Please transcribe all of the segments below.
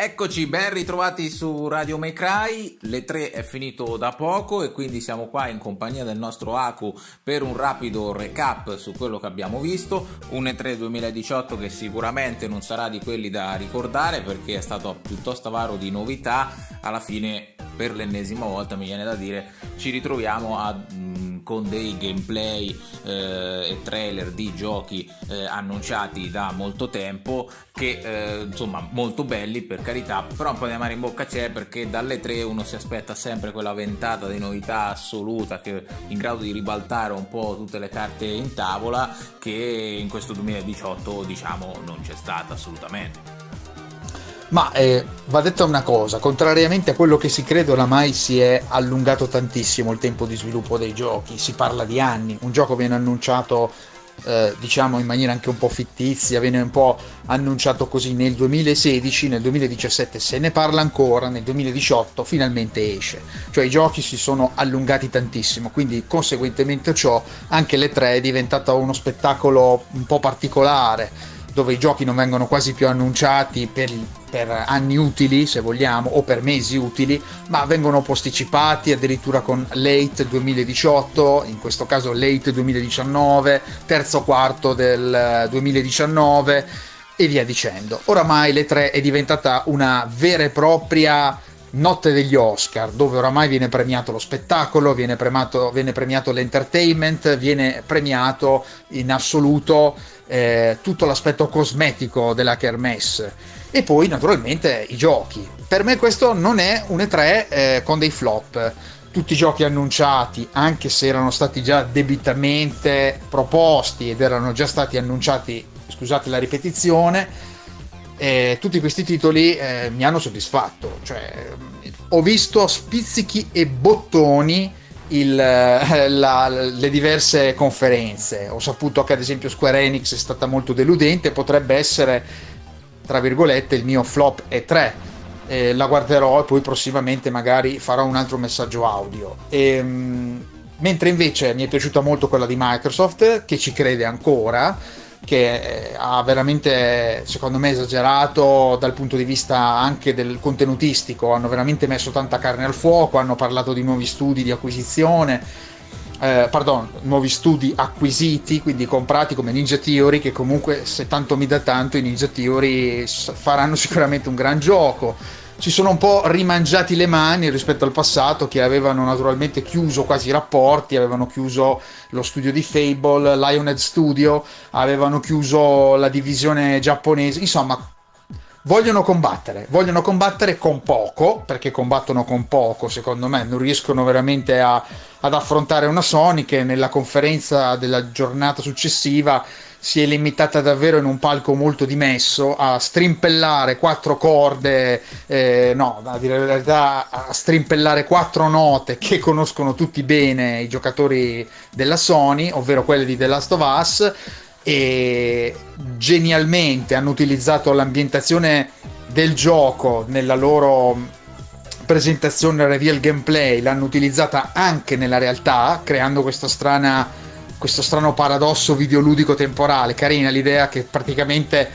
Eccoci, ben ritrovati su Radio May. Le 3 è finito da poco e quindi siamo qua in compagnia del nostro Aku per un rapido recap su quello che abbiamo visto. Un E3 2018 che sicuramente non sarà di quelli da ricordare perché è stato piuttosto avaro di novità. Alla fine, per l'ennesima volta, mi viene da dire, ci ritroviamo a con dei gameplay eh, e trailer di giochi eh, annunciati da molto tempo che eh, insomma molto belli per carità però un po' di amare in bocca c'è perché dalle tre uno si aspetta sempre quella ventata di novità assoluta che in grado di ribaltare un po' tutte le carte in tavola che in questo 2018 diciamo non c'è stata assolutamente ma eh, va detta una cosa, contrariamente a quello che si crede, oramai si è allungato tantissimo il tempo di sviluppo dei giochi, si parla di anni, un gioco viene annunciato eh, diciamo in maniera anche un po' fittizia, viene un po' annunciato così nel 2016, nel 2017 se ne parla ancora, nel 2018 finalmente esce, cioè i giochi si sono allungati tantissimo, quindi conseguentemente ciò anche le 3 è diventato uno spettacolo un po' particolare dove i giochi non vengono quasi più annunciati per, per, anni utili, se vogliamo, o per mesi utili, ma vengono posticipati addirittura con late 2018, in questo caso late 2019, terzo quarto del 2019 e via dicendo. Oramai le 3 è diventata una vera e propria notte degli Oscar, dove oramai viene premiato lo spettacolo, viene premiato, viene premiato l'entertainment, viene premiato in assoluto eh, tutto l'aspetto cosmetico della Kermesse e poi naturalmente i giochi. Per me questo non è un E3 eh, con dei flop. Tutti i giochi annunciati, anche se erano stati già debitamente proposti ed erano già stati annunciati, scusate la ripetizione, eh, tutti questi titoli eh, mi hanno soddisfatto. Cioè, ho visto spizzichi e bottoni il, eh, la, le diverse conferenze. Ho saputo che ad esempio Square Enix è stata molto deludente, potrebbe essere, tra virgolette, il mio flop E3. Eh, la guarderò e poi prossimamente magari farò un altro messaggio audio. E, ehm, mentre invece mi è piaciuta molto quella di Microsoft, che ci crede ancora che ha veramente, secondo me, esagerato dal punto di vista anche del contenutistico. Hanno veramente messo tanta carne al fuoco, hanno parlato di nuovi studi di acquisizione. Eh, pardon, nuovi studi acquisiti, quindi comprati come Ninja Theory, che comunque se tanto mi dà tanto i Ninja Theory faranno sicuramente un gran gioco si sono un po' rimangiati le mani rispetto al passato che avevano naturalmente chiuso quasi i rapporti, avevano chiuso lo studio di Fable, Lionhead Studio, avevano chiuso la divisione giapponese, insomma vogliono combattere, vogliono combattere con poco, perché combattono con poco secondo me, non riescono veramente a, ad affrontare una Sony che nella conferenza della giornata successiva si è limitata davvero in un palco molto dimesso a strimpellare quattro corde, eh, no, a dire la verità, a strimpellare quattro note che conoscono tutti bene i giocatori della Sony, ovvero quelle di The Last of Us, e genialmente hanno utilizzato l'ambientazione del gioco nella loro presentazione reveal gameplay, l'hanno utilizzata anche nella realtà, creando strana questo strano paradosso videoludico temporale. Carina l'idea che praticamente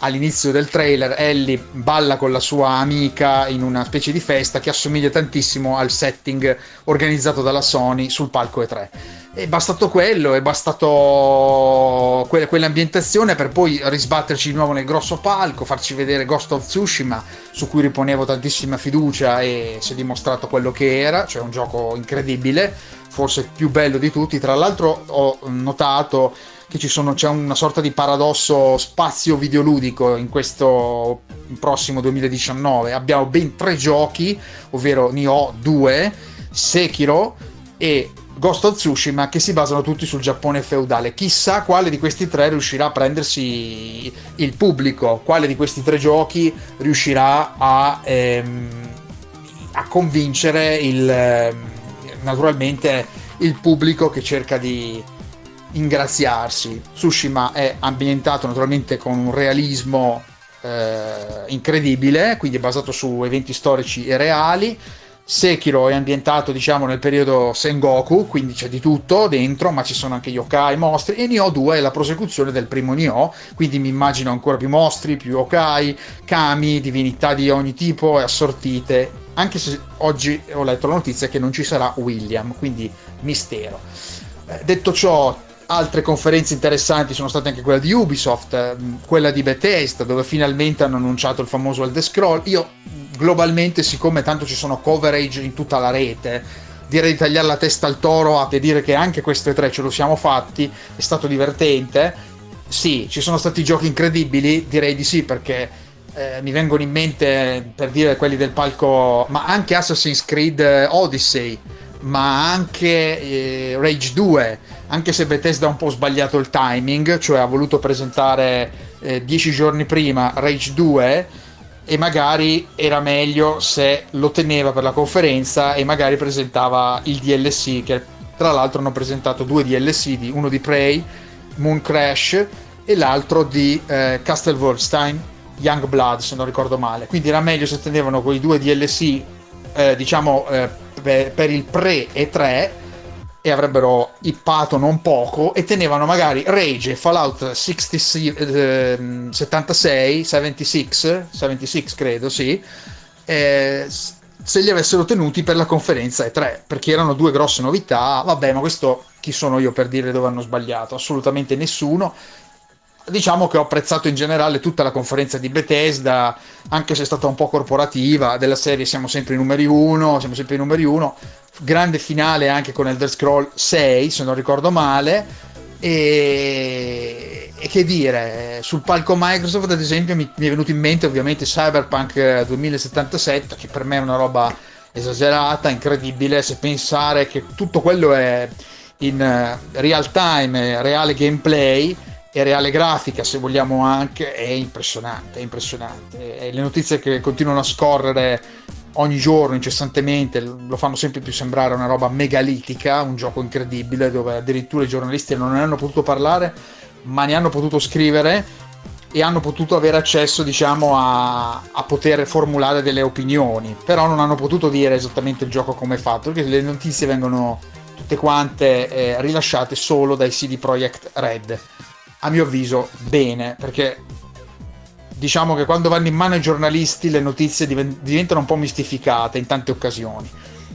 all'inizio del trailer Ellie balla con la sua amica in una specie di festa che assomiglia tantissimo al setting organizzato dalla Sony sul palco E3. È bastato quello, è bastato que- quell'ambientazione per poi risbatterci di nuovo nel grosso palco, farci vedere Ghost of Tsushima, su cui riponevo tantissima fiducia e si è dimostrato quello che era, cioè un gioco incredibile forse più bello di tutti. Tra l'altro ho notato che sono, c'è una sorta di paradosso spazio videoludico in questo prossimo 2019. Abbiamo ben tre giochi, ovvero ho due, Sekiro e Ghost of Tsushima, che si basano tutti sul Giappone feudale. Chissà quale di questi tre riuscirà a prendersi il pubblico, quale di questi tre giochi riuscirà a, ehm, a convincere il... Ehm, naturalmente il pubblico che cerca di ingraziarsi. Tsushima è ambientato naturalmente con un realismo eh, incredibile, quindi è basato su eventi storici e reali. Sekiro è ambientato, diciamo, nel periodo Sengoku, quindi c'è di tutto dentro, ma ci sono anche yokai, mostri, e Nioh 2 è la prosecuzione del primo Nioh, quindi mi immagino ancora più mostri, più yokai, kami, divinità di ogni tipo e assortite, anche se oggi ho letto la notizia che non ci sarà William, quindi mistero. Eh, detto ciò, altre conferenze interessanti sono state anche quella di Ubisoft, ehm, quella di Bethesda, dove finalmente hanno annunciato il famoso Elder Scroll. Io globalmente, siccome tanto ci sono coverage in tutta la rete, direi di tagliare la testa al toro e dire che anche queste tre ce lo siamo fatti, è stato divertente. Sì, ci sono stati giochi incredibili, direi di sì, perché eh, mi vengono in mente per dire quelli del palco, ma anche Assassin's Creed Odyssey, ma anche eh, Rage 2, anche se Bethesda ha un po' sbagliato il timing, cioè ha voluto presentare eh, dieci giorni prima Rage 2 e magari era meglio se lo teneva per la conferenza e magari presentava il DLC che tra l'altro hanno presentato due DLC, uno di Prey, Moon Crash e l'altro di eh, Castle Wolfenstein Young Blood se non ricordo male. Quindi era meglio se tenevano quei due DLC eh, diciamo eh, per il pre E3 e avrebbero ippato non poco e tenevano magari Rage e Fallout 66, eh, 76, 76, 76 credo, sì, eh, se li avessero tenuti per la conferenza E3, perché erano due grosse novità, vabbè, ma questo chi sono io per dire dove hanno sbagliato? Assolutamente nessuno. Diciamo che ho apprezzato in generale tutta la conferenza di Bethesda, anche se è stata un po' corporativa, della serie siamo sempre i numeri uno, siamo sempre i numeri uno, grande finale anche con Elder Scroll 6 se non ricordo male. E, e che dire sul palco Microsoft ad esempio mi, mi, è venuto in mente ovviamente Cyberpunk 2077 che per me è una roba esagerata incredibile. Se pensare che tutto quello è in eh, real time reale gameplay e reale grafica se vogliamo anche è impressionante è impressionante e le notizie che continuano a scorrere ogni giorno, incessantemente, lo fanno sempre più sembrare una roba megalitica, un gioco incredibile dove addirittura i giornalisti non ne hanno potuto parlare, ma ne hanno potuto scrivere e hanno potuto avere accesso, diciamo, a, a poter formulare delle opinioni, però non hanno potuto dire esattamente il gioco come è fatto, perché le notizie vengono tutte quante eh, rilasciate solo dai CD Projekt Red. A mio avviso, bene, perché diciamo che quando vanno in mano ai giornalisti le notizie diventano un po' mistificate in tante occasioni.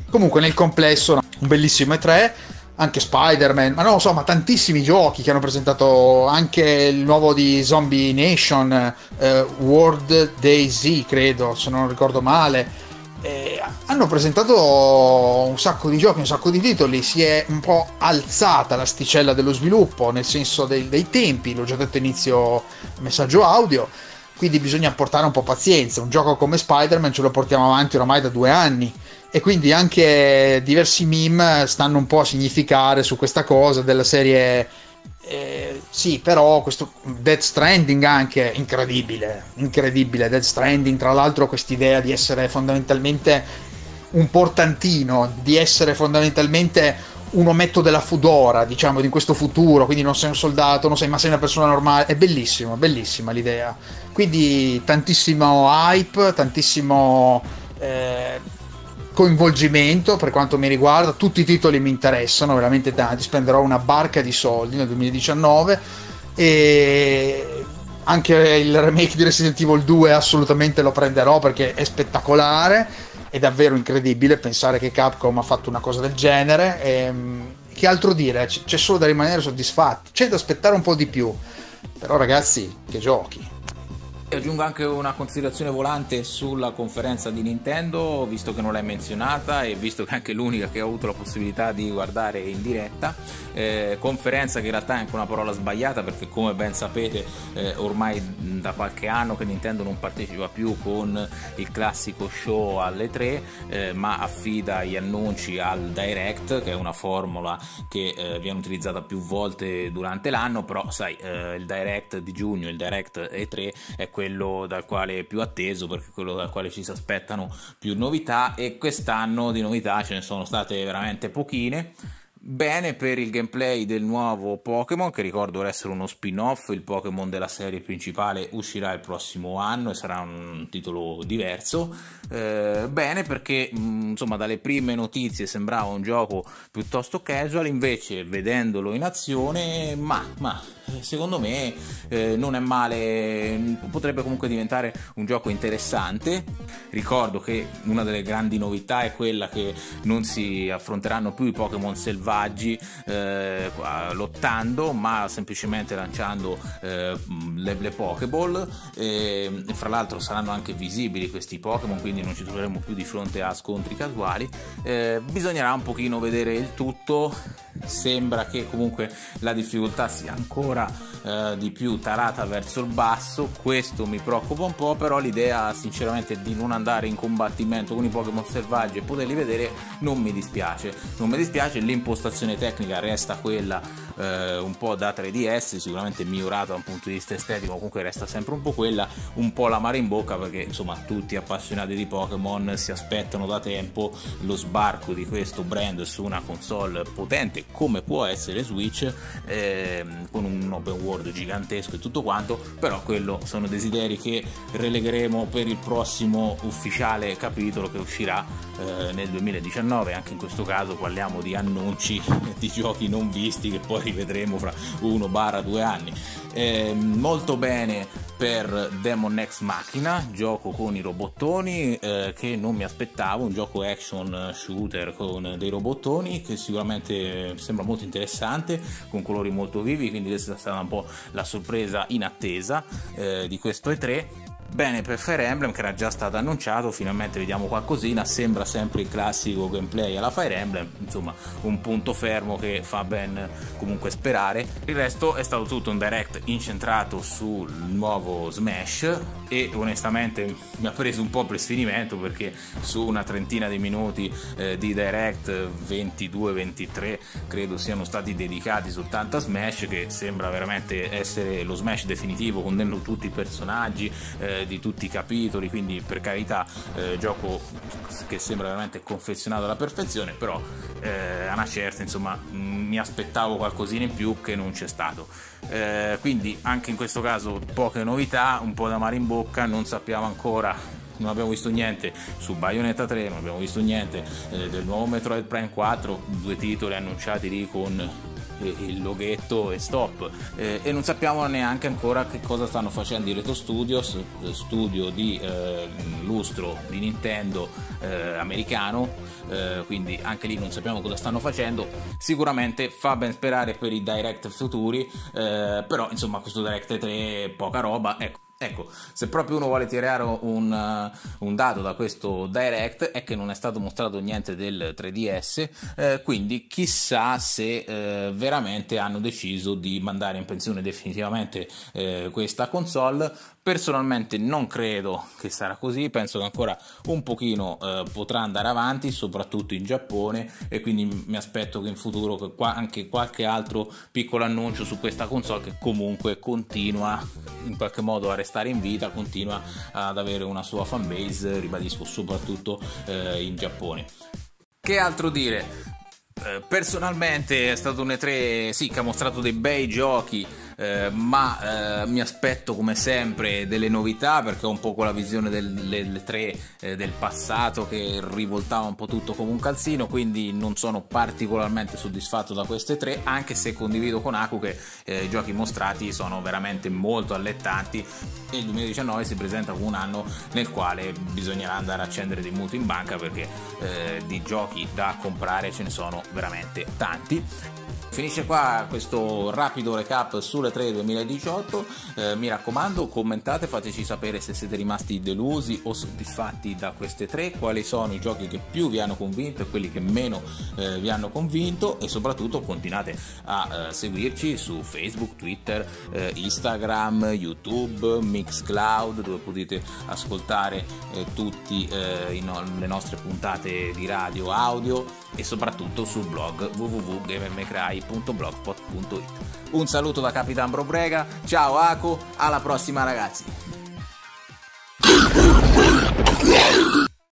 Comunque nel complesso un bellissimo E3, anche Spider-Man, ma non lo so, ma tantissimi giochi che hanno presentato, anche il nuovo di Zombie Nation, eh, World Day Z credo, se non ricordo male. Hanno presentato un sacco di giochi, un sacco di titoli, si è un po' alzata l'asticella dello sviluppo, nel senso dei, dei tempi, l'ho già detto inizio messaggio audio quindi bisogna portare un po' pazienza. Un gioco come Spider-Man ce lo portiamo avanti oramai da due anni e quindi anche diversi meme stanno un po' a significare su questa cosa della serie. Eh, sì, però questo Dead Stranding anche incredibile, incredibile. Dead Stranding, tra l'altro, quest'idea di essere fondamentalmente un portantino, di essere fondamentalmente un ometto della Fudora, diciamo, di questo futuro, quindi non sei un soldato, non sei, ma sei una persona normale. È bellissimo, bellissima l'idea. Quindi tantissimo hype, tantissimo eh, coinvolgimento per quanto mi riguarda. Tutti i titoli mi interessano, veramente tanti. Spenderò una barca di soldi nel 2019 e anche il remake di Resident Evil 2 assolutamente lo prenderò perché è spettacolare è davvero incredibile pensare che Capcom ha fatto una cosa del genere e, ehm, che altro dire c'è solo da rimanere soddisfatti c'è da aspettare un po' di più però ragazzi che giochi Aggiungo anche una considerazione volante sulla conferenza di Nintendo, visto che non l'hai menzionata e visto che è anche l'unica che ho avuto la possibilità di guardare in diretta. Eh, conferenza che in realtà è anche una parola sbagliata perché come ben sapete eh, ormai da qualche anno che Nintendo non partecipa più con il classico show alle 3, eh, ma affida gli annunci al Direct, che è una formula che eh, viene utilizzata più volte durante l'anno, però sai, eh, il Direct di giugno, il Direct E3 è quello dal quale è più atteso perché è quello dal quale ci si aspettano più novità e quest'anno di novità ce ne sono state veramente pochine Bene per il gameplay del nuovo Pokémon, che ricordo essere uno spin-off, il Pokémon della serie principale uscirà il prossimo anno e sarà un titolo diverso. Eh, bene perché mm, insomma dalle prime notizie sembrava un gioco piuttosto casual, invece vedendolo in azione, ma, ma secondo me eh, non è male, potrebbe comunque diventare un gioco interessante. Ricordo che una delle grandi novità è quella che non si affronteranno più i Pokémon selvaggi eh, lottando, ma semplicemente lanciando eh, le, le Pokéball. E, fra l'altro saranno anche visibili questi Pokémon, quindi non ci troveremo più di fronte a scontri casuali. Eh, bisognerà un pochino vedere il tutto sembra che comunque la difficoltà sia ancora eh, di più tarata verso il basso questo mi preoccupa un po' però l'idea sinceramente di non andare in combattimento con i Pokémon selvaggi e poterli vedere non mi dispiace non mi dispiace l'impostazione tecnica resta quella eh, un po' da 3DS sicuramente migliorata da un punto di vista estetico comunque resta sempre un po' quella un po' la mare in bocca perché insomma tutti appassionati di Pokémon si aspettano da tempo lo sbarco di questo brand su una console potente come può essere Switch ehm, con un open world gigantesco e tutto quanto però quello sono desideri che relegheremo per il prossimo ufficiale capitolo che uscirà eh, nel 2019 anche in questo caso parliamo di annunci di giochi non visti che poi rivedremo fra 1-2 anni. Eh, molto bene per Demon X Machina, gioco con i robottoni eh, che non mi aspettavo, un gioco action shooter con dei robottoni che sicuramente sembra molto interessante, con colori molto vivi, quindi questa è stata un po' la sorpresa in attesa eh, di questo E3 Bene, per Fire Emblem che era già stato annunciato, finalmente vediamo qualcosina, sembra sempre il classico gameplay alla Fire Emblem, insomma un punto fermo che fa ben comunque sperare. Il resto è stato tutto un direct incentrato sul nuovo Smash e onestamente mi ha preso un po' per sfinimento perché su una trentina di minuti eh, di direct 22-23 credo siano stati dedicati soltanto a Smash che sembra veramente essere lo Smash definitivo con dentro tutti i personaggi. Eh, di tutti i capitoli, quindi per carità eh, gioco che sembra veramente confezionato alla perfezione, però eh, a una certa insomma mm, mi aspettavo qualcosina in più che non c'è stato. Eh, quindi anche in questo caso poche novità, un po' da mare in bocca, non sappiamo ancora non abbiamo visto niente su Bayonetta 3, non abbiamo visto niente eh, del nuovo Metroid Prime 4, due titoli annunciati lì con il loghetto e stop. Eh, e non sappiamo neanche ancora che cosa stanno facendo i Reto Studios eh, studio di eh, lustro di Nintendo eh, americano. Eh, quindi anche lì non sappiamo cosa stanno facendo. Sicuramente fa ben sperare per i direct futuri eh, però insomma questo direct 3 poca roba ecco Ecco, se proprio uno vuole tirare un, uh, un, dato da questo direct è che non è stato mostrato niente del 3DS, eh, quindi chissà se eh, veramente hanno deciso di mandare in pensione definitivamente eh, questa console. Personalmente non credo che sarà così, penso che ancora un pochino eh, potrà andare avanti, soprattutto in Giappone e quindi mi aspetto che in futuro anche qualche altro piccolo annuncio su questa console che comunque continua in qualche modo a restare in vita, continua ad avere una sua fanbase, ribadisco, soprattutto eh, in Giappone. Che altro dire? Eh, personalmente è stato un E3 sì, che ha mostrato dei bei giochi eh, ma eh, mi aspetto come sempre delle novità perché ho un po' quella visione delle tre eh, del passato che rivoltava un po' tutto come un calzino quindi non sono particolarmente soddisfatto da queste tre anche se condivido con Aku che eh, i giochi mostrati sono veramente molto allettanti e il 2019 si presenta come un anno nel quale bisognerà andare a accendere dei mutui in banca perché eh, di giochi da comprare ce ne sono veramente tanti Finisce qua questo rapido recap sulle 3 2018. Eh, mi raccomando, commentate, fateci sapere se siete rimasti delusi o soddisfatti da queste tre, quali sono i giochi che più vi hanno convinto e quelli che meno eh, vi hanno convinto e soprattutto continuate a eh, seguirci su Facebook, Twitter, eh, Instagram, YouTube, Mixcloud dove potete ascoltare eh, tutte eh, no- le nostre puntate di radio audio e soprattutto sul blog www.gamermecrai.com www.blogspot.it. Un saluto da Capitan Brobrega, ciao Aku, alla prossima ragazzi!